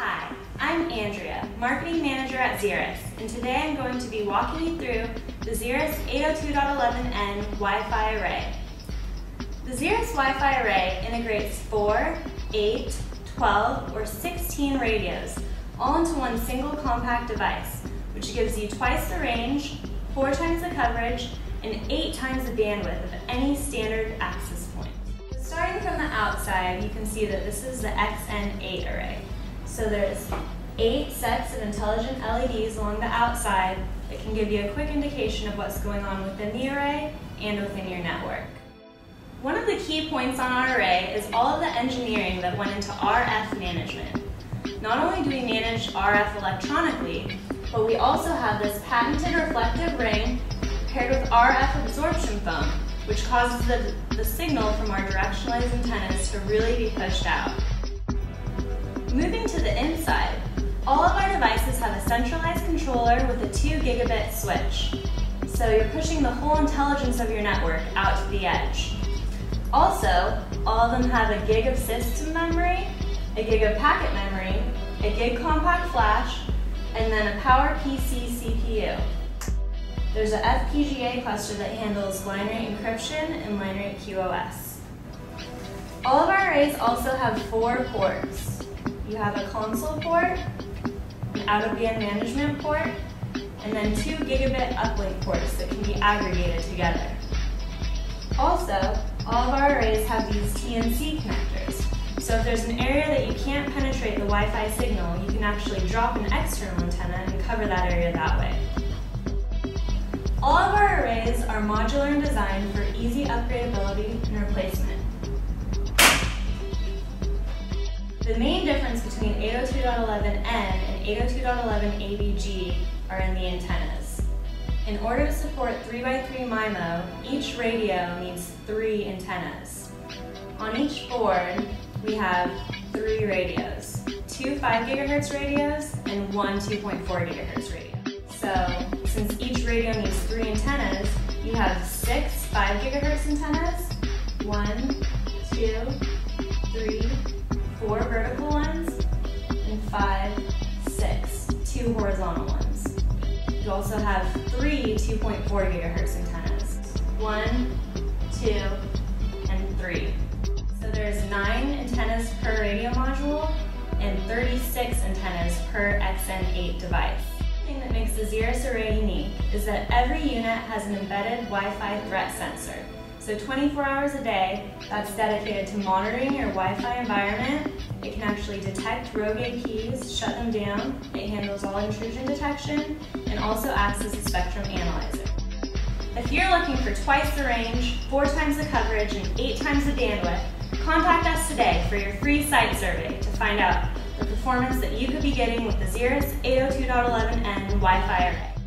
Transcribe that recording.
Hi, I'm Andrea, Marketing Manager at Xirrus, and today I'm going to be walking you through the Xirrus 802.11n Wi-Fi array. The Xirrus Wi-Fi array integrates 4, 8, 12, or 16 radios, all into one single compact device, which gives you twice the range, 4 times the coverage, and 8 times the bandwidth of any standard access point. Starting from the outside, you can see that this is the XN8 array. So there's eight sets of intelligent LEDs along the outside that can give you a quick indication of what's going on within the array and within your network. One of the key points on our array is all of the engineering that went into RF management. Not only do we manage RF electronically, but we also have this patented reflective ring paired with RF absorption foam, which causes the, the signal from our directionalized antennas to really be pushed out. Moving to the inside, all of our devices have a centralized controller with a 2 gigabit switch. So you're pushing the whole intelligence of your network out to the edge. Also, all of them have a gig of system memory, a gig of packet memory, a gig compact flash, and then a PowerPC CPU. There's a FPGA cluster that handles line rate encryption and line rate QoS. All of our arrays also have four ports. You have a console port, an out-of-band management port, and then two gigabit uplink ports that can be aggregated together. Also, all of our arrays have these TNC connectors. So if there's an area that you can't penetrate the Wi-Fi signal, you can actually drop an external antenna and cover that area that way. All of our arrays are modular in design for easy upgradability and replacement. The main difference between 802.11n and 802.11abg are in the antennas. In order to support 3x3 MIMO, each radio needs three antennas. On each board, we have three radios, two 5 gigahertz radios and one 2.4 gigahertz radio. So, since each radio needs three antennas, you have six 5 gigahertz antennas, one, two, three, four vertical ones, and five, six, two horizontal ones. You also have three 2.4 gigahertz antennas. One, two, and three. So there's nine antennas per radio module and 36 antennas per XN8 device. The thing that makes the Xirrus array unique is that every unit has an embedded Wi-Fi threat sensor so 24 hours a day, that's dedicated to monitoring your Wi-Fi environment. It can actually detect rogue APs, shut them down. It handles all intrusion detection and also acts as a spectrum analyzer. If you're looking for twice the range, four times the coverage, and eight times the bandwidth, contact us today for your free site survey to find out the performance that you could be getting with the Xirrus 802.11n Wi-Fi array.